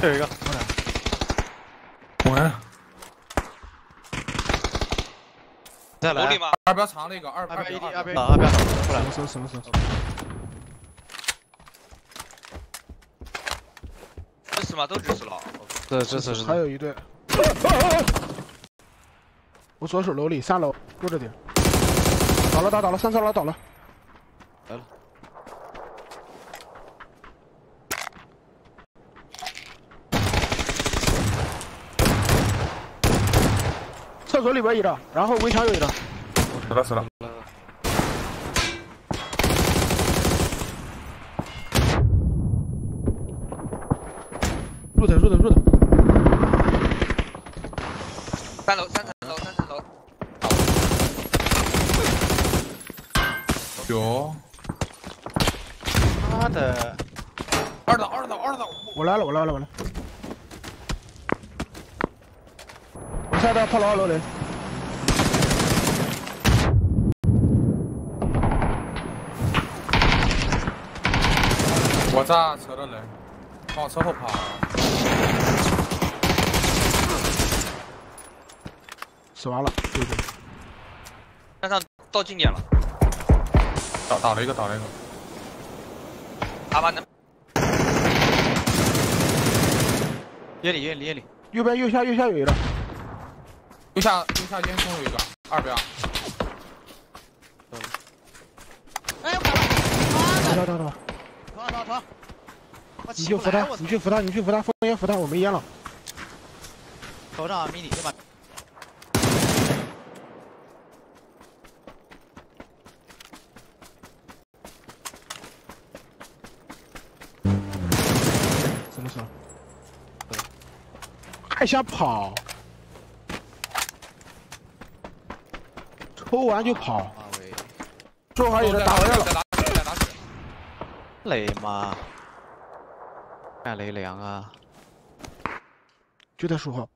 这有一个，我来。再来。二标长了一个，二二标标二标二标过来，死死死死。支持吗？都支持了。对，支持是。还有一队。我左手楼里三楼多着点。倒了倒倒了，三层楼倒了。厕所里边一个，然后围墙有一个。死了死了。入的入的入的。三楼三层楼三层楼。有。妈的！二楼二楼二楼。我来了我来了我来。我下边跑到二楼来。我炸车的人？往车后跑。死完了，对对。山上到近点了。倒倒了一个，倒了一个。阿巴能。夜里夜里夜里。右边右下右下有一个。右下右下烟囱有一个，二标。哎，我倒倒倒。逃逃逃！你去扶他，你去扶他，你去扶他，封烟扶他，我没烟了。头上迷你对吧？死了死了。还想跑？抽完就跑。正好有人打回来了。雷吗？带雷凉啊！就在树后。